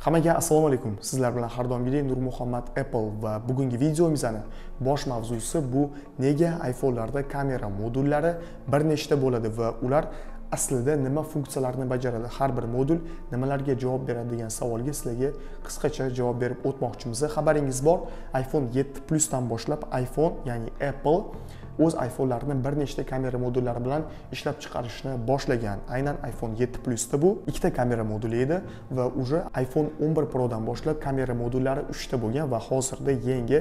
hammaga assalomu alaykum. Sizlar bilan har doimgidek nurmuhammad apple va bugungi videomizni bosh mavzusi bu nega iphonelarda kamera modullari bir nechta bo'ladi va ular aslida nima funksiyalarni bajaradi? Har bir modul nimalarga javob beradi degan savolga sizlarga qisqacha javob berib o'tmoqchimiz. Xabaringiz bor iphone 7 plusdan boshlab iphone ya'ni apple o'z iphone'larini bir nechta kamera modullari bilan ishlab chiqarishni boshlagan. Aynan iphone 7 plusda bu ikkita kamera moduli edi va уже iphone 11 prodan boshlab kamera modullari 3 ta bo'lgan va hozirda yangi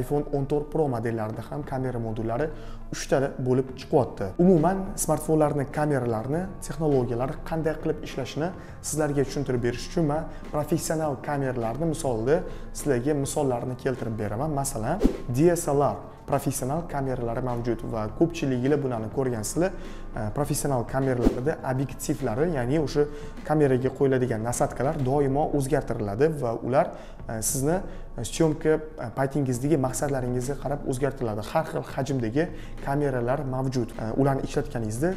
iphone 14 pro modellarida ham kamera modullari 3 ta bo'lib chiqyapti. Umuman smartfonlarni kameralarini texnologiyalari qanday qilib ishlashini sizlarga tushuntirib berish uchun man professional kameralarni misolida sizlarga misollarni keltirib beraman. Masalan dslr professional kameralari mavjud va ko'pchiliginglar bularni ko'rgansizlar e, professional kameralarda obyektivlari ya'ni o'sha kameraga qo'yiladigan nasadkalar doimo o'zgartiriladi va ular e, sizni e, syomka paytingizdagi maqsadlaringizga qarab o'zgartiriladi. Har xil hajmdagi kameralar mavjud. Ularni ishlatganingizda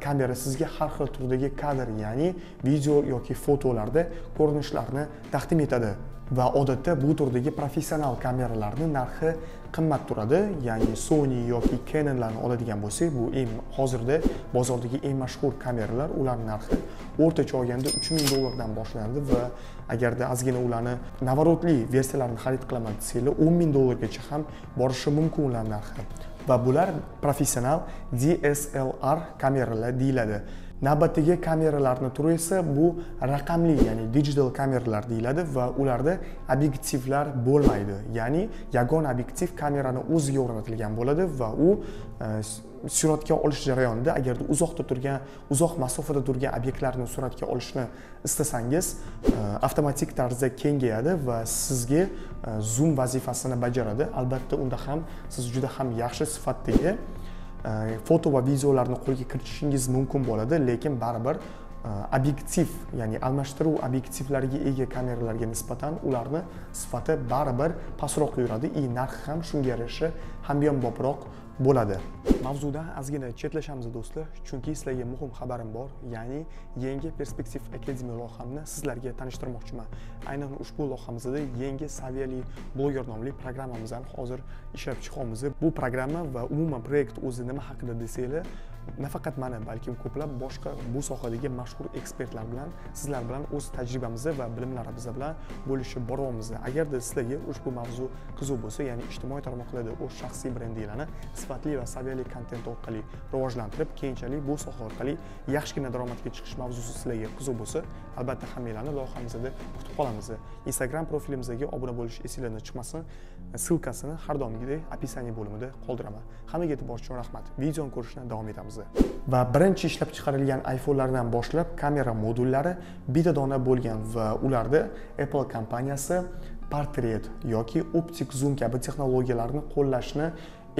kamera sizga har xil turdagi kadr ya'ni video yoki fotolarda ko'rinishlarni taqdim etadi. Va odatda bu turdagi professional kameralarni narxi qimmat turadi. Ya'ni sony yoki canonlarni oladigan bo'lsak bu eng hozirda bozordagi eng mashhur kameralar ularni narxi o'rtacha olganda uch ming dollardan boshlanadi va agarda ozgina ularni наворотli versiyalarini xarid qilaman desanglar o'n ming dollargacha ham borishi mumkin ularni narxi. Va bular professional dslr kameralar deyiladi. Navbatdagi kameralarni turi esa bu raqamli ya'ni digital kameralar deyiladi va ularda obyektivlar bo'lmaydi. Ya'ni yagona obyektiv kamerani o'ziga o'rnatilgan bo'ladi va u e, suratga olish jarayonida agarda uzoqda turgan uzoq masofada turgan obyektlarni suratga olishni istasangiz e, avtomatik tarzda kengayadi va sizga e, zoom vazifasini bajaradi. Albatta unda ham siz juda ham yaxshi sifatdagi E, foto va videolarni qo'lga kiritishingiz mumkin bo'ladi lekin baribir e, obyektiv ya'ni almashtiruv obyektivlariga ega kameralarga nisbatan ularni sifati baribir pastroq yuradi. И narxi ham shunga yarasha hamyonbobroq bo'ladi. Mavzudan ozgina chetlashamiz do'stlar. Chunki sizlarga muhim xabarim bor. Ya'ni yangi perspektiv akademiya loyihamni sizlarga tanishtirmoqchiman. Aynan ushbu loyihamizda yangi saviyali bloger nomli programmamizni hozir ishlab chiqyapmiz bu programma va umuman proyekt o'zi nima haqida desanglar nafaqat mani balkim ko'plab boshqa bu sohadagi mashhur ekspertlar bilan sizlar bilan o'z tajribamizni va bilimlarimiz bilan bo'lishib boryapmiz agarda sizlarga ushbu mavzu qiziq bo'lsa ya'ni ijtimoiy tarmoqlarda o'z shaxsiy brendinglarni sifatli va saviyali kontent orqali rivojlantirib keyinchalik bu soha orqali yaxshigina daromadga chiqish mavzusi sizlarga qiziq bo'lsa albatta hammanglarni loyihamizda kutib qolamiz. Instagram profilimizga obuna bo'lish esinglardan chiqmasin ssilkasini har doimgidek описание bo'limida qoldiraman. Hammaga e'tibor uchun rahmat. Videoni ko'rishni davom etamiz. Va birinchi ishlab chiqarilgan iphonelardan boshlab kamera modullari bitta dona bo'lgan va ularda apple kompaniyasi portret yoki optik zoom kabi texnologiyalarni qo'llashni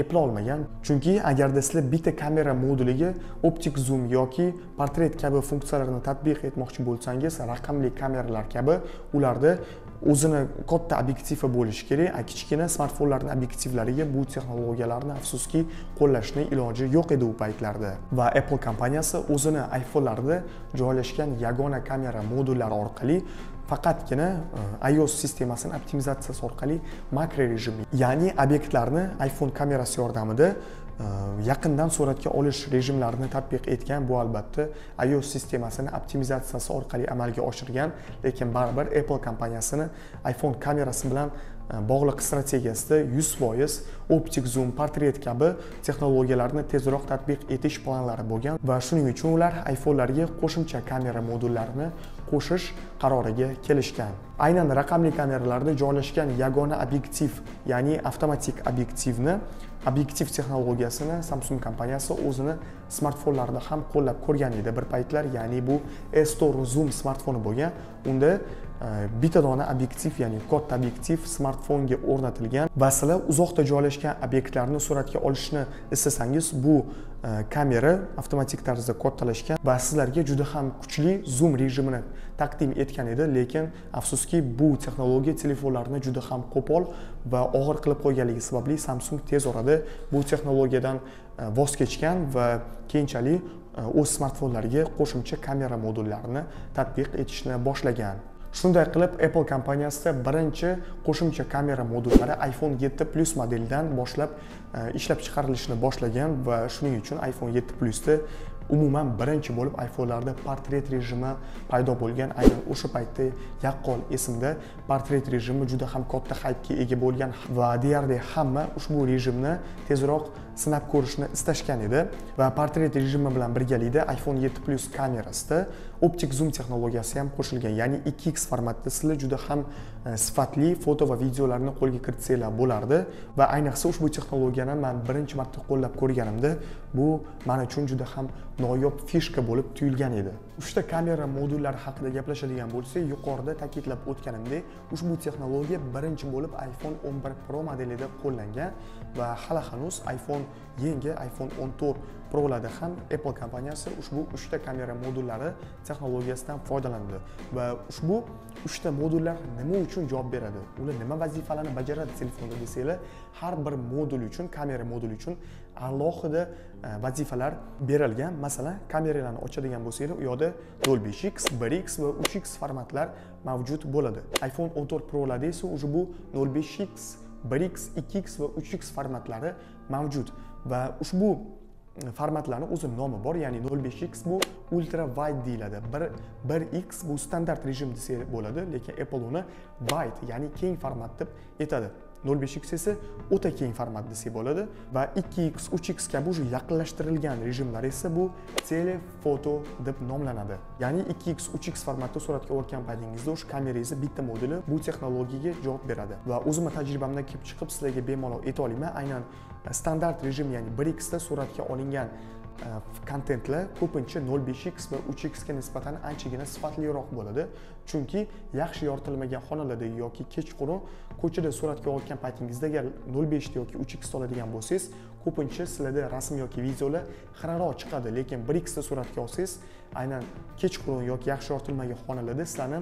eplolmagan chunki agarda sizlar bitta kamera moduliga optik zoom yoki portret kabi funksiyalarni tatbiq etmoqchi bo'lsangiz raqamli kameralar kabi ularda o'zini katta obyektivi bo'lishi kerak. A kichkina smartfonlarni obyektivlariga bu texnologiyalarni afsuski qo'llashni iloji yo'q edi u paytlarda. Va apple kompaniyasi o'zini iphonelarida joylashgan yagona kamera modullari orqali faqatgina e, ios sistemasini optimizatsiyasi orqali makro rejim ya'ni obyektlarni iphone kamerasi yordamida Э, yaqindan suratga olish rejimlarini tatbiq etgan bu albatta ios sistemasini optimizatsiyasi orqali amalga oshirgan lekin baribir apple kompaniyasini iphone kamerasi bilan e, bog'liq strategiyasida yuz foiz optik zoom portret kabi texnologiyalarni tezroq tatbiq etish planlari bo'lgan va shuning uchun ular iphonelarga qo'shimcha kamera modullarini qo'shish qaroriga kelishgan. Aynan raqamli kameralarda joylashgan yagona obyektiv ya'ni avtomatik obyektivni obyektiv texnologiyasini samsung kompaniyasi o'zini smartfonlarida ham qo'llab ko'rgan edi. Bir paytlar ya'ni bu s4 zoom smartfoni bo'lgan unda e, bitta dona obyektiv ya'ni katta obyektiv smartfonga o'rnatilgan. Va sizlar uzoqda joylashgan obyektlarni suratga olishni istasangiz bu Э, kamera avtomatik tarzda kattalashgan va sizlarga juda ham kuchli zoom rejimini taqdim etgan edi. Lekin afsuski bu texnologiya telefonlarni juda ham qo'pol va og'ir qilib qo'yganligi sababli samsung tez orada bu texnologiyadan e, voz kechgan va keyinchalik e, o'z smartfonlariga qo'shimcha kamera modullarini tatbiq etishni boshlagan. Shunday qilib apple kompaniyasida birinchi qo'shimcha kamera modullari iphone 7 plus modelidan boshlab e, ishlab chiqarilishni boshlagan va shuning uchun iphone 7 plusda umuman birinchi bo'lib iphonelarda portret rejimi paydo bo'lgan. Aynan o'sha paytda yaqqol esimda portret rejimi juda ham katta haypga ega bo'lgan va deyarli hamma ushbu rejimni tezroq sinab ko'rishni istashgan edi. Va portret rejimi bilan birgalikda iphone 7 plus kamerasida optik zoom texnologiyasi ham qo'shilgan. Ya'ni 2x formatda sizlar juda ham e, sifatli foto va videolarni qo'lga kiritsanglar bo'lardi. Va ayniqsa ushbu texnologiyani man birinchi marta qo'llab ko'rganimda bu man uchun juda ham noyob fishka bo'lib tuyulgan edi. Uchta kamera modullari haqida gaplashadigan bo'lsak yuqorida ta'kidlab o'tganimdek ushbu texnologiya birinchi bo'lib iphone 11 pro modelida qo'llangan va hali hanuz iphone yangi iphone 14 prolarda ham apple kompaniyasi ushbu uchta kamera modullari texnologiyasidan foydalandi va ushbu uchta modullar nima uchun javob beradi? Ular nima vazifalarni bajaradi telefonda desanglar har bir modul uchun kamera moduli uchun alohida e, vazifalar berilgan. Masalan kameralarni ochadigan bo'lsanglar u yoqda 05x 1x va 3x formatlar mavjud bo'ladi. iphone 14 prolarda esa уже bu 05x 1x 2x va 3x formatlari mavjud. Va ushbu e, formatlarni o'zi nomi bor ya'ni 05x bu ultra wide deyiladi. 1x bu standart rejim desa bo'ladi lekin apple uni wide ya'ni keng format deb aytadi 05x esa o'ta keng format desak bo'ladi va 2x 3x kabi уже yaqinlashtirilgan rejimlar esa bu telefoto deb nomlanadi. Ya'ni 2x 3x formatda suratga olgan paytingizda o'sha kamerangizni bitta moduli bu texnologiyaga javob beradi. Va o'zimni tajribamdan kelib chiqib sizlarga bemalol ayta olaman aynan standart rejim ya'ni 1x da suratga olingan Э, kontentlar ko'pincha 05x va 3x ga nisbatan anchagina sifatliroq bo'ladi. Chunki yaxshi yoritilmagan xonalarda yoki kechqurun ko'chada suratga olayotgan paytingizda agar 05 yoki 3x oladigan bo'lsangiz ko'pincha sizlarda rasm yoki videolar xiraroq chiqadi. Lekin 1x da suratga olsangiz aynan kechqurun yoki yaxshi yoritilmagan xonalarda sizlarni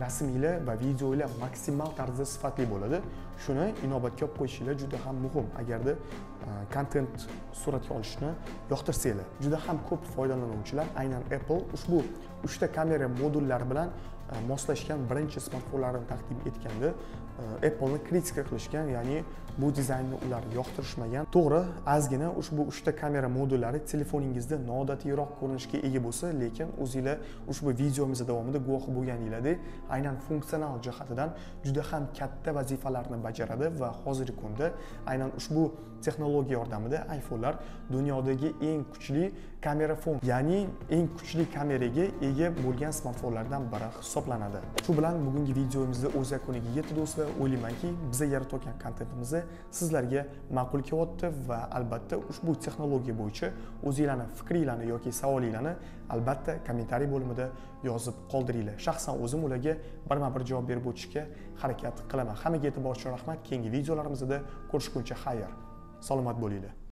rasmlar va videolar maksimal tarzda sifatli bo'ladi. Shuni inobatga olib qo'yishinglar juda ham muhim. Agarda e, kontent suratga olishni yoqtirsanglar juda ham ko'p foydalanuvchilar aynan apple ushbu uchta kamera modullari bilan E, moslashgan birinchi smartfonlarini taqdim etganda e, apple'ni kritika qilishgan ya'ni bu dizaynni ular yoqtirishmagan. To'g'ri ozgina ushbu uchta kamera modullari telefoningizda noodatiyroq ko'rinishga ega bo'lsa lekin o'zinglar ushbu videomiz davomida guvohi bo'lganinglardek aynan funksional jihatidan juda ham katta vazifalarni bajaradi va hozirgi kunda aynan ushbu texnologiya yordamida iphonelar dunyodagi eng kuchli kamera fon ya'ni eng kuchli kameraga ega bo'lgan smartfonlardan biri hisoblanadi. Shu bilan bugungi videomizni o'z yakuniga yetdi do'stlar o'ylaymanki biza yaratayotgan kontentimiz sizlarga ma'qul kelyapti va albatta ushbu texnologiya bo'yicha o'zinglarni fikringlarni yoki savolinglarni albatta kommentariy bo'limida yozib qoldiringlar. Shaxsan o'zim ularga birma bir javob berib o'tishga harakat qilaman. Hammaga e'tibor uchun rahmat. Keyingi videolarimizda ko'rishguncha xayr. Salomat bo'linglar.